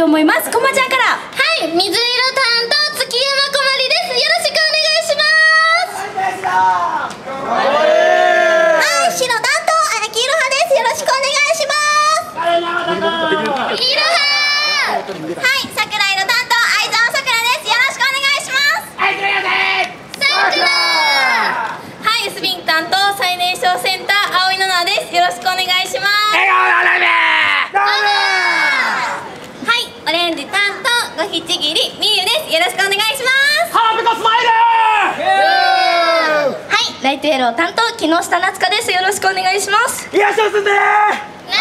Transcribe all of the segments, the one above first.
と思います。こまちゃんからはい水色担当月山こまりですよろしくお願いしますはい白担当荒木いろはですよろしくお願いしますいろははい桜色担当愛沢さくらですよろしくお願いしますさくらはいスピン担当最年少センター青井奈々ですよろしくお願いしますはいオレンジ担当ごひちぎりみゆですよろしくお願いしますはいライトイエロー担当木下夏香です。よろしくお願いします。は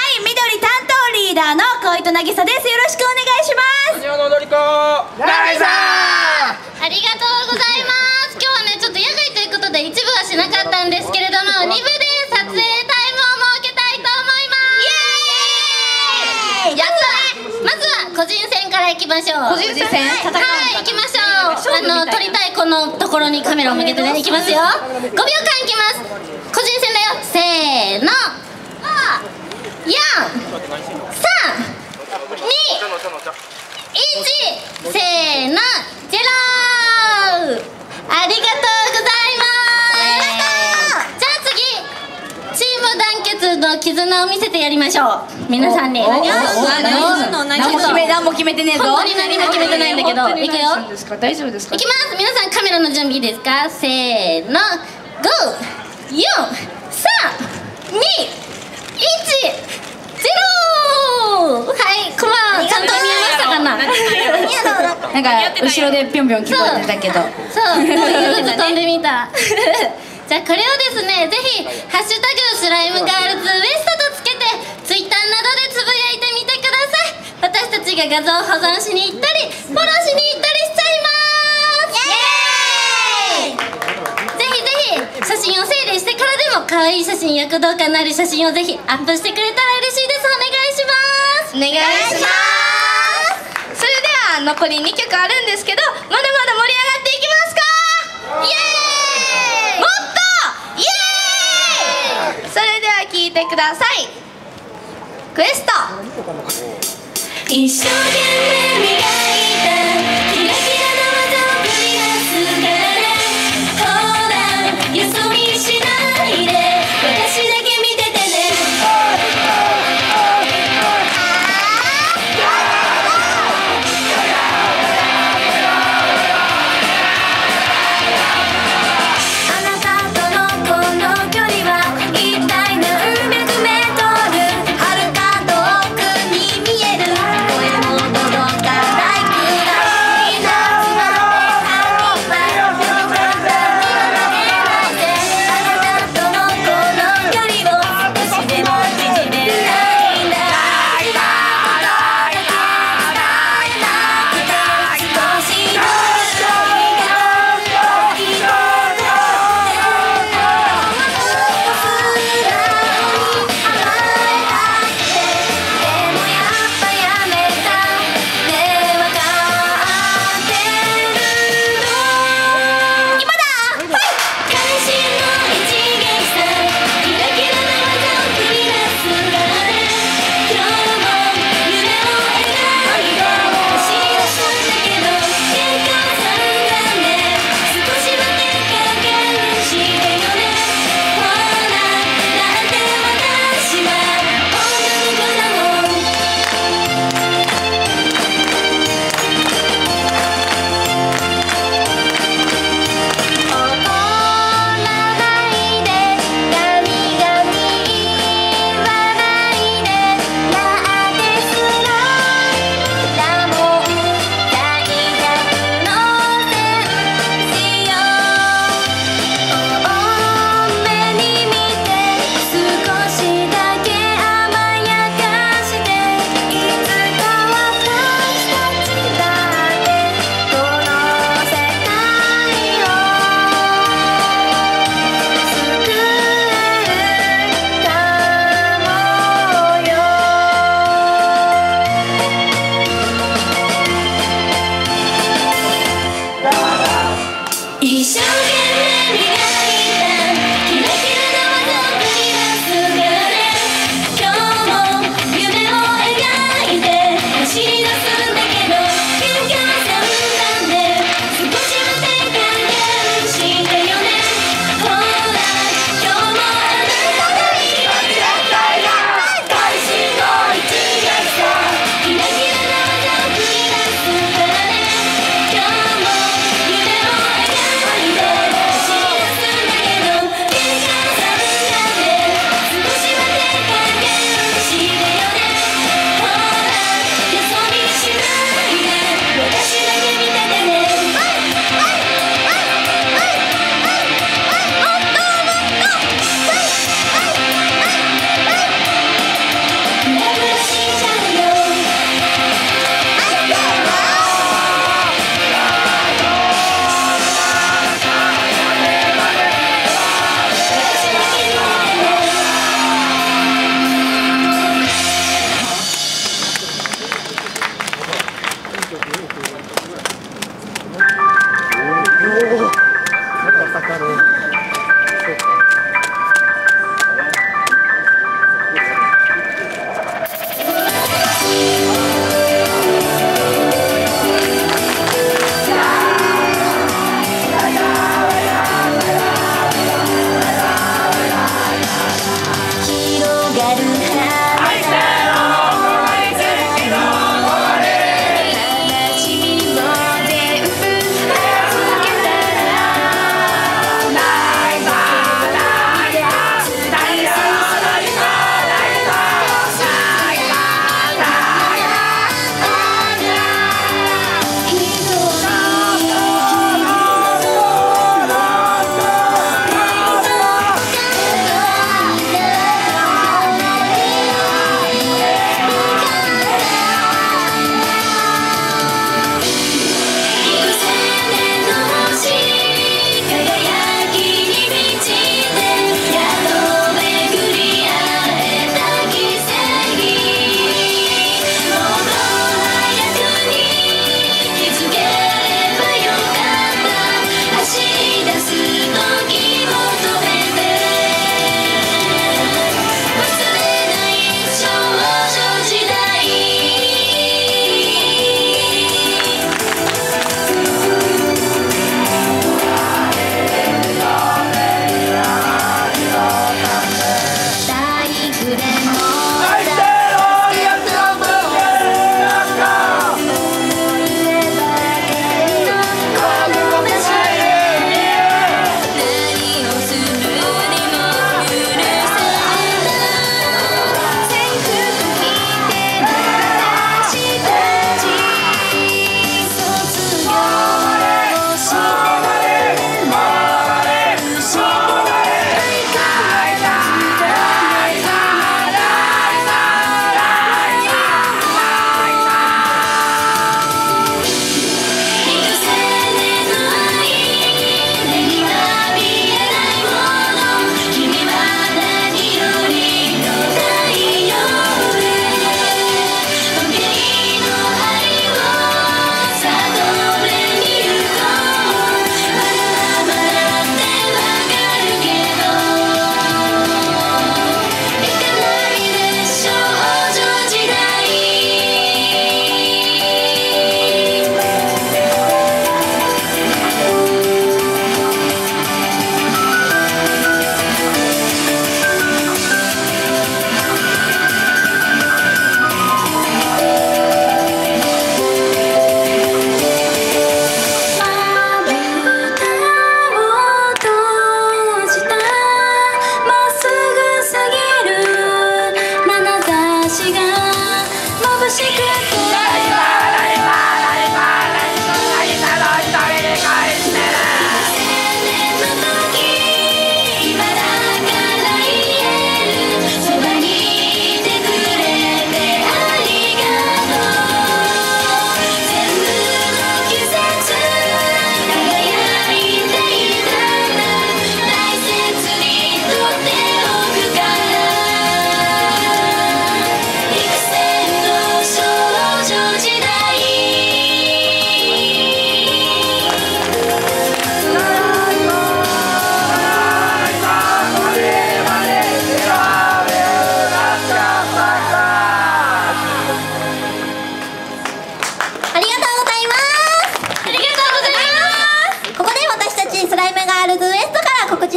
い緑担当リーダーの小糸渚です。よろしくお願いします。ありがとうございますきましょう。個人戦戦うのかな。はい行きましょう。あの撮りたいこのところにカメラを向けてねいきますよ。5秒間いきます。個人戦だよ。せーの。4 3 2 1せーの。ゼロありがとうございますじゃあ次チーム団結の絆を見せてやりましょう。皆さんに何を？何も決め何も決めてねえぞ。本当に何も決めてないんだけどいくよ。大丈夫ですか？いきます。皆さんカメラの準備いいですか？せーの。5 4 3 2 1ゼロ。はいコマちゃんと見えましたかな？なんか後ろでぴょんぴょん聞こえてたけど。そう、ゆず飛んでみた。じゃあこれをですね、ぜひ「ハッシュタグスライムガールズウエスト」とつけてツイッターなどでつぶやいてみてください。私たちが画像を保存しに行ったりフォローしに行ったりしちゃいます。イエーイぜひぜひ写真を整理してからでも可愛い写真躍動感のある写真をぜひアップしてくれたら嬉しいです。お願いします。お願いしますそれでは残り2曲あるんですけどまだまだ盛り上がっていきますか？イエーイもっとイエーイそれでは聴いてください。クエスト。一生懸命磨いた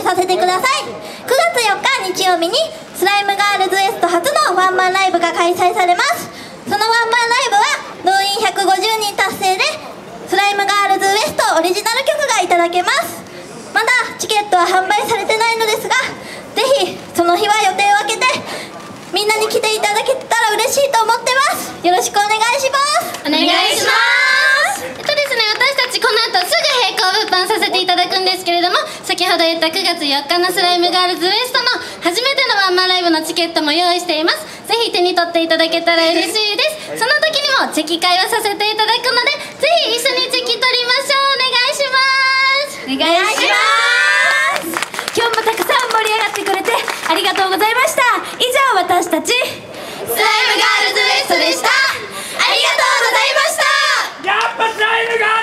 させてください。9月4日日曜日にスライムガールズウエスト初のワンマンライブが開催されます。そのワンマンライブは動員150人達成でスライムガールズウエストオリジナル曲がいただけます。まだチケットは販売されてないのですがぜひその日は予定を空けてみんなに来ていただけたら嬉しいと思ってます。よろしくお願いします。お願いします。ちこの後すぐ並行物販させていただくんですけれども先ほど言った9月4日のスライムガールズウエストの初めてのワンマンライブのチケットも用意しています。ぜひ手に取っていただけたら嬉しいです。その時にもチェキ会をさせていただくのでぜひ一緒にチェキ取りましょう。お願いします。お願いします。今日もたくさん盛り上がってくれてありがとうございました。以上私たちスライムガールズウエストでした。ありがとうございました。やっぱスライムが